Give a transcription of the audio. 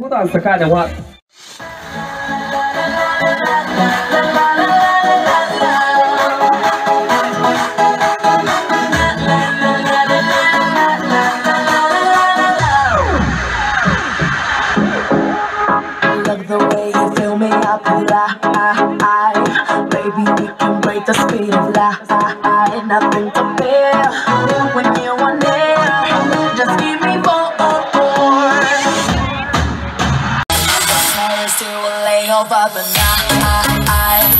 Muna tsakanin wa. Baby, we can break the speed of light, nothing to. above and I, I, I.